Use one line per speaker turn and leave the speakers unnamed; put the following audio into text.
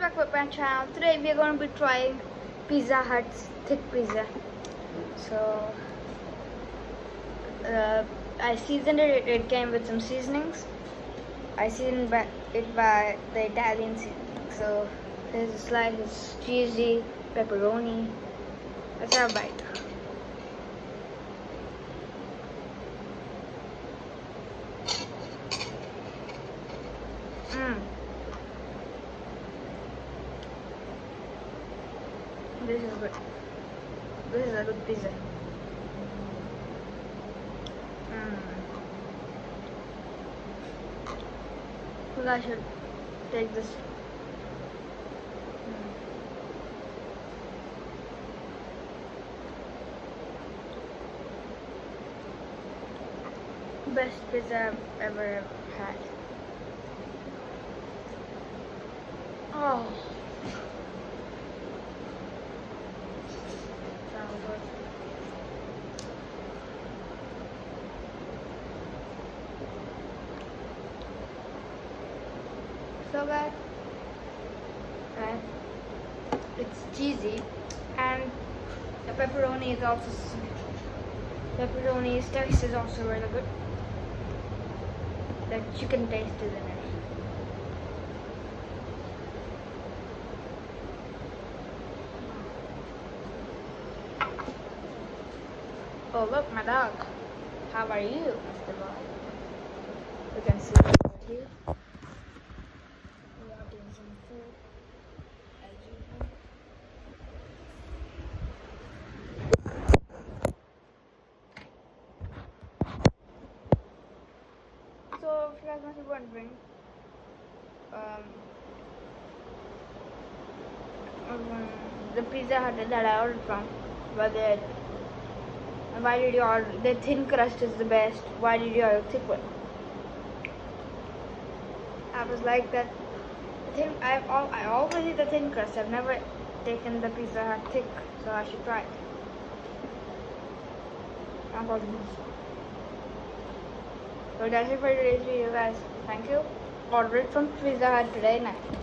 back with my channel. Today we are going to be trying Pizza Hut's thick pizza. So uh, I seasoned it. It came with some seasonings. I seasoned it by the Italian seasoning. So there's a slice. It's cheesy, pepperoni. Let's have a bite. This is good. This is a good pizza. Mm. I should take this. Mm. Best pizza I've ever had. Oh. Sounds good. So bad. And it's cheesy and the pepperoni is also pepperoni's taste is also really good. The chicken taste is in it. Oh look, my dog. How are you, Mr. Boy? You can see right here. So, if you guys must be wondering, um, the Pizza Hut that I ordered from, but the why did you order the thin crust is the best. Why did you order thick one? I was like that thin i've all i always eat the thin crust. I've never taken the pizza hut thick so i should try it. I'm so that's it for today's video guys. Thank you. Ordered from pizza hut today night